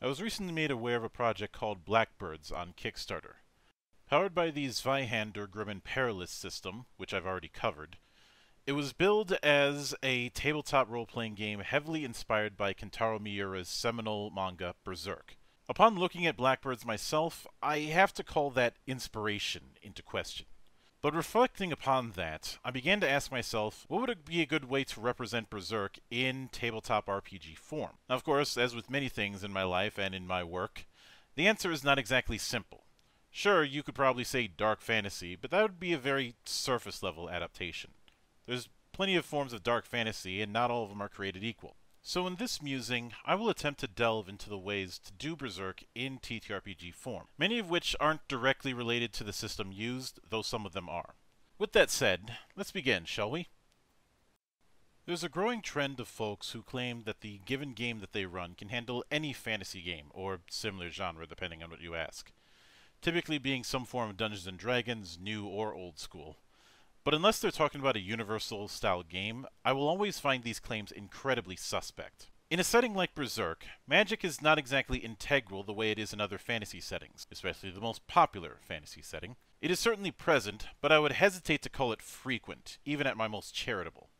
I was recently made aware of a project called Blackbirds on Kickstarter. Powered by the Zweihander Grim & Perilous system, which I've already covered, it was billed as a tabletop role-playing game heavily inspired by Kentaro Miura's seminal manga Berserk. Upon looking at Blackbirds myself, I have to call that inspiration into question. But reflecting upon that, I began to ask myself, what would be a good way to represent Berserk in tabletop RPG form? Now, of course, as with many things in my life and in my work, the answer is not exactly simple. Sure, you could probably say dark fantasy, but that would be a very surface level adaptation. There's plenty of forms of dark fantasy, and not all of them are created equal. So in this musing, I will attempt to delve into the ways to do Berserk in TTRPG form, many of which aren't directly related to the system used, though some of them are. With that said, let's begin, shall we? There's a growing trend of folks who claim that the given game that they run can handle any fantasy game, or similar genre depending on what you ask, typically being some form of Dungeons & Dragons, new or old school. But unless they're talking about a universal style game, I will always find these claims incredibly suspect. In a setting like Berserk, magic is not exactly integral the way it is in other fantasy settings, especially the most popular fantasy setting. It is certainly present, but I would hesitate to call it frequent, even at my most charitable.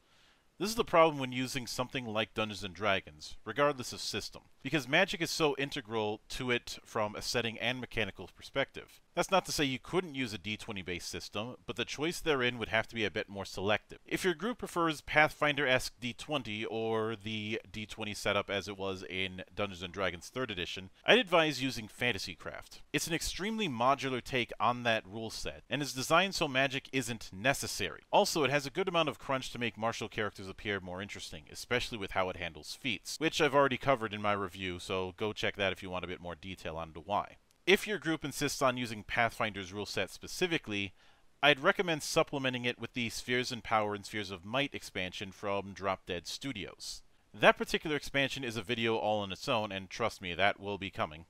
This is the problem when using something like Dungeons & Dragons, regardless of system, because magic is so integral to it from a setting and mechanical perspective. That's not to say you couldn't use a d20 based system, but the choice therein would have to be a bit more selective. If your group prefers Pathfinder-esque d20 or the d20 setup as it was in Dungeons & Dragons 3rd edition, I'd advise using Fantasycraft. It's an extremely modular take on that rule set, and is designed so magic isn't necessary. Also, it has a good amount of crunch to make martial characters appear more interesting, especially with how it handles feats, which I've already covered in my review, so go check that if you want a bit more detail on why. If your group insists on using Pathfinder's rule set specifically, I'd recommend supplementing it with the Spheres of Power and Spheres of Might expansion from Drop Dead Studios. That particular expansion is a video all on its own, and trust me, that will be coming.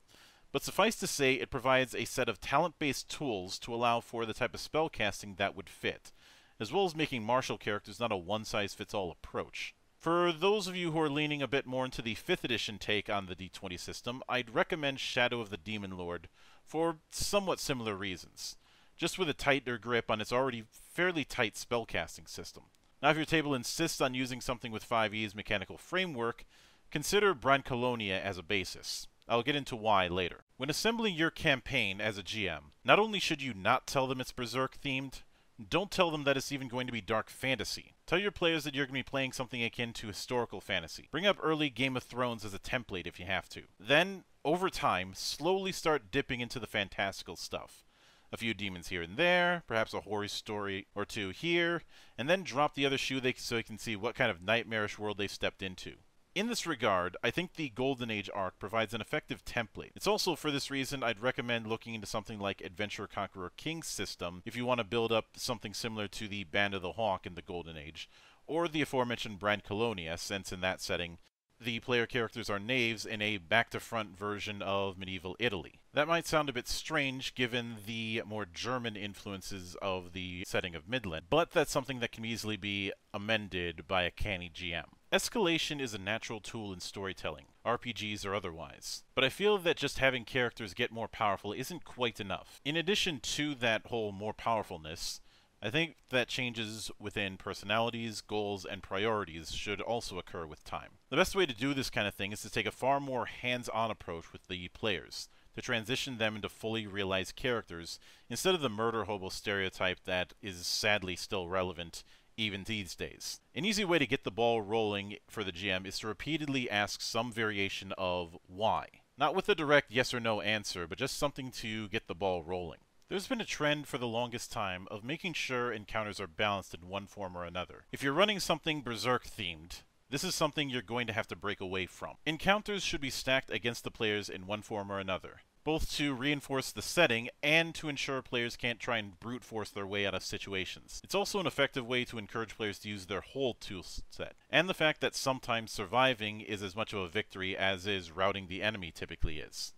But suffice to say, it provides a set of talent-based tools to allow for the type of spellcasting that would fit, as well as making martial characters not a one-size-fits-all approach. For those of you who are leaning a bit more into the 5th edition take on the D20 system, I'd recommend Shadow of the Demon Lord for somewhat similar reasons, just with a tighter grip on its already fairly tight spellcasting system. Now if your table insists on using something with 5e's mechanical framework, consider Brancalonia as a basis. I'll get into why later. When assembling your campaign as a GM, not only should you not tell them it's Berserk themed, don't tell them that it's even going to be dark fantasy. Tell your players that you're going to be playing something akin to historical fantasy. Bring up early Game of Thrones as a template if you have to. Then, over time, slowly start dipping into the fantastical stuff. A few demons here and there, perhaps a horror story or two here, and then drop the other shoe so they can see what kind of nightmarish world they've stepped into. In this regard, I think the Golden Age arc provides an effective template. It's also for this reason I'd recommend looking into something like Adventurer Conqueror King's system if you want to build up something similar to the Band of the Hawk in the Golden Age, or the aforementioned Brancalonia, since in that setting the player characters are knaves in a back-to-front version of medieval Italy. That might sound a bit strange given the more German influences of the setting of Midland, but that's something that can easily be amended by a canny GM. Escalation is a natural tool in storytelling, RPGs or otherwise, but I feel that just having characters get more powerful isn't quite enough. In addition to that whole more powerfulness, I think that changes within personalities, goals, and priorities should also occur with time. The best way to do this kind of thing is to take a far more hands-on approach with the players, to transition them into fully realized characters, instead of the murder hobo stereotype that is sadly still relevant even these days. An easy way to get the ball rolling for the GM is to repeatedly ask some variation of why. Not with a direct yes or no answer, but just something to get the ball rolling. There's been a trend for the longest time of making sure encounters are balanced in one form or another. If you're running something Berserk themed, this is something you're going to have to break away from. Encounters should be stacked against the players in one form or another. Both to reinforce the setting and to ensure players can't try and brute force their way out of situations. It's also an effective way to encourage players to use their whole tool set, and the fact that sometimes surviving is as much of a victory as is routing the enemy typically is.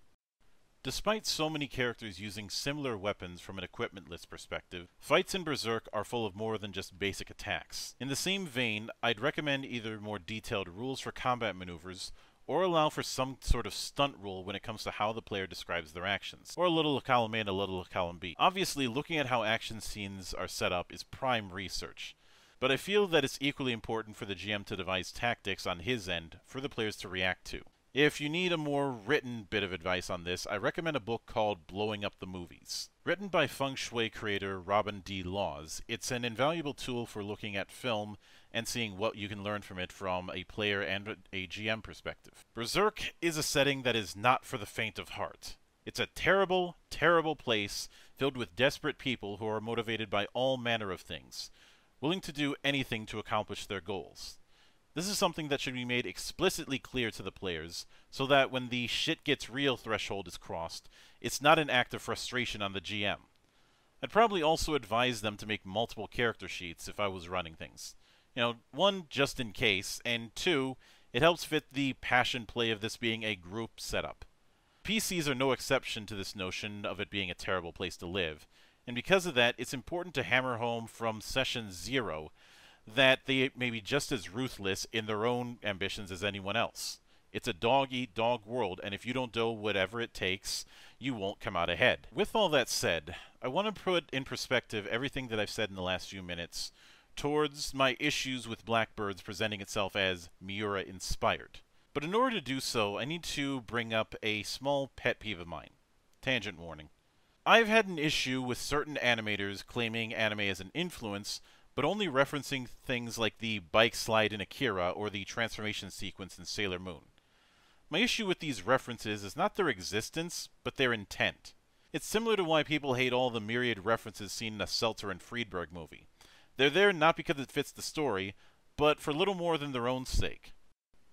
Despite so many characters using similar weapons from an equipment list perspective, fights in Berserk are full of more than just basic attacks. In the same vein, I'd recommend either more detailed rules for combat maneuvers, or allow for some sort of stunt rule when it comes to how the player describes their actions, or a little column A and a little column B. Obviously, looking at how action scenes are set up is prime research, but I feel that it's equally important for the GM to devise tactics on his end for the players to react to. If you need a more written bit of advice on this, I recommend a book called Blowing Up the Movies. Written by feng shui creator Robin D. Laws, it's an invaluable tool for looking at film and seeing what you can learn from it from a player and a GM perspective. Berserk is a setting that is not for the faint of heart. It's a terrible, terrible place filled with desperate people who are motivated by all manner of things, willing to do anything to accomplish their goals. This is something that should be made explicitly clear to the players, so that when the shit gets real threshold is crossed, it's not an act of frustration on the GM. I'd probably also advise them to make multiple character sheets if I was running things. You know, one, just in case, and two, it helps fit the passion play of this being a group setup. PCs are no exception to this notion of it being a terrible place to live, and because of that, it's important to hammer home from session zero that they may be just as ruthless in their own ambitions as anyone else. It's a dog eat dog world, and if you don't do whatever it takes, you won't come out ahead. With all that said, I want to put in perspective everything that I've said in the last few minutes towards my issues with Blackbirds presenting itself as Miura inspired. But in order to do so, I need to bring up a small pet peeve of mine. Tangent warning. I've had an issue with certain animators claiming anime as an influence but only referencing things like the bike slide in Akira or the transformation sequence in Sailor Moon. My issue with these references is not their existence, but their intent. It's similar to why people hate all the myriad references seen in a Seltzer and Friedberg movie. They're there not because it fits the story, but for little more than their own sake.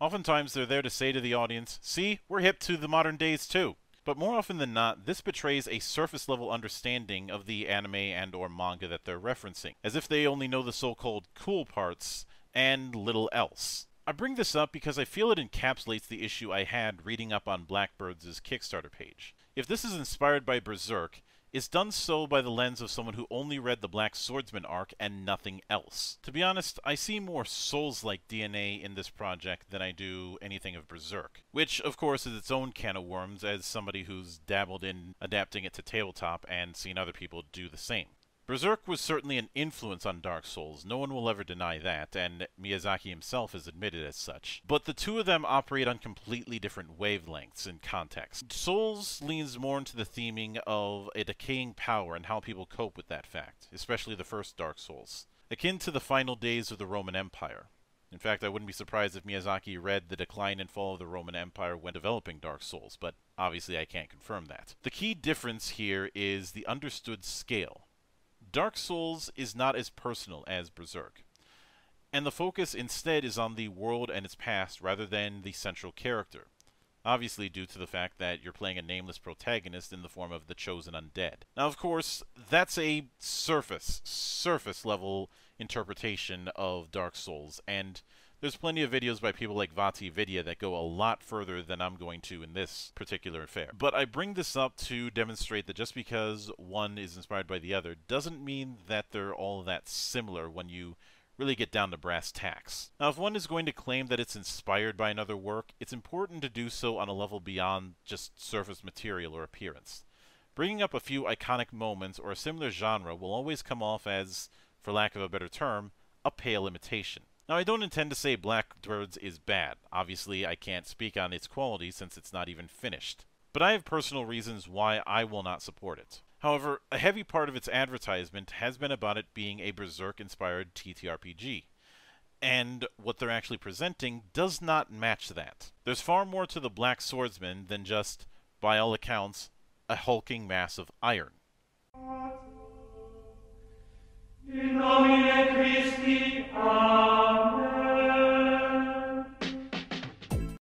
Oftentimes they're there to say to the audience, see, we're hip to the modern days too. But more often than not, this betrays a surface level understanding of the anime and or manga that they're referencing, as if they only know the so-called cool parts and little else. I bring this up because I feel it encapsulates the issue I had reading up on Blackbird's Kickstarter page. If this is inspired by Berserk, is done so by the lens of someone who only read the Black Swordsman arc and nothing else. To be honest, I see more Souls-like DNA in this project than I do anything of Berserk, which of course is its own can of worms as somebody who's dabbled in adapting it to tabletop and seen other people do the same. Berserk was certainly an influence on Dark Souls, no one will ever deny that, and Miyazaki himself has admitted as such. But the two of them operate on completely different wavelengths and contexts. Souls leans more into the theming of a decaying power and how people cope with that fact, especially the first Dark Souls. Akin to the final days of the Roman Empire. In fact, I wouldn't be surprised if Miyazaki read the decline and fall of the Roman Empire when developing Dark Souls, but obviously I can't confirm that. The key difference here is the understood scale. Dark Souls is not as personal as Berserk, and the focus instead is on the world and its past rather than the central character, obviously due to the fact that you're playing a nameless protagonist in the form of the Chosen Undead. Now, of course, that's a surface, surface level interpretation of Dark Souls, and there's plenty of videos by people like VaatiVidya that go a lot further than I'm going to in this particular affair. But I bring this up to demonstrate that just because one is inspired by the other doesn't mean that they're all that similar when you really get down to brass tacks. Now, if one is going to claim that it's inspired by another work, it's important to do so on a level beyond just surface material or appearance. Bringing up a few iconic moments or a similar genre will always come off as, for lack of a better term, a pale imitation. Now, I don't intend to say Black Blackbirds is bad. Obviously, I can't speak on its quality since it's not even finished. But I have personal reasons why I will not support it. However, a heavy part of its advertisement has been about it being a Berserk-inspired TTRPG. And what they're actually presenting does not match that. There's far more to the Black Swordsman than just, by all accounts, a hulking mass of iron. In nomine Christi.